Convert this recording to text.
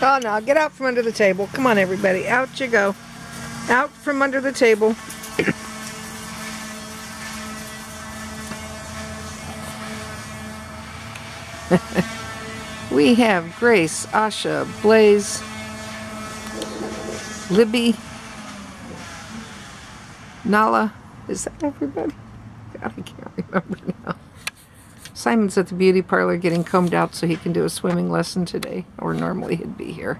Oh no, get out from under the table. Come on everybody, out you go. Out from under the table. we have Grace, Asha, Blaze, Libby, Nala. Is that everybody? God, I can't remember now. Simon's at the beauty parlor getting combed out so he can do a swimming lesson today, or normally he'd be here.